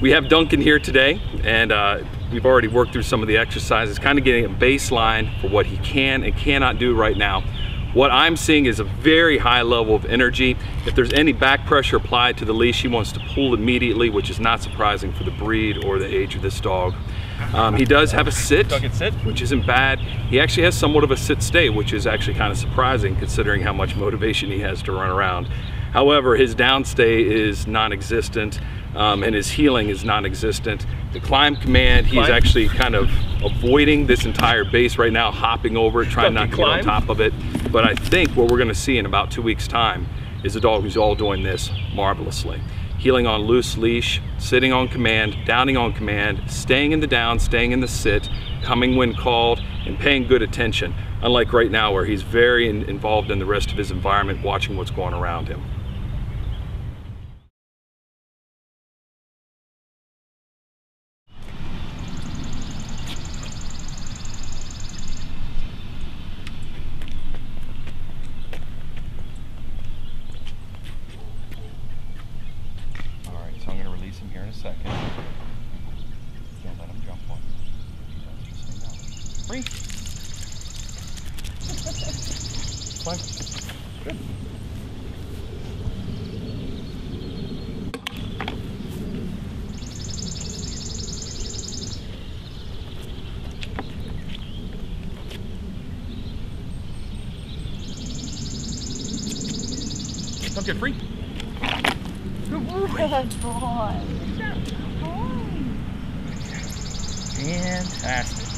We have Duncan here today, and uh, we've already worked through some of the exercises, kind of getting a baseline for what he can and cannot do right now. What I'm seeing is a very high level of energy. If there's any back pressure applied to the leash, he wants to pull immediately, which is not surprising for the breed or the age of this dog. Um, he does have a sit, sit, which isn't bad. He actually has somewhat of a sit stay, which is actually kind of surprising considering how much motivation he has to run around. However, his downstay is non-existent um, and his heeling is non-existent. The climb command, he's Climb. actually kind of avoiding this entire base right now, hopping over it, trying not to get on climb. top of it. But I think what we're gonna see in about two weeks time is a dog who's all doing this marvelously. Heeling on loose leash, sitting on command, downing on command, staying in the down, staying in the sit, coming when called, and paying good attention. Unlike right now where he's very in- involved in the rest of his environment, watching what's going around him. All right, so I'm going to release him here in a second. Don't let him jump on. Just stay down. Free. Fine. Good. Don't get free. Good boy. Fantastic.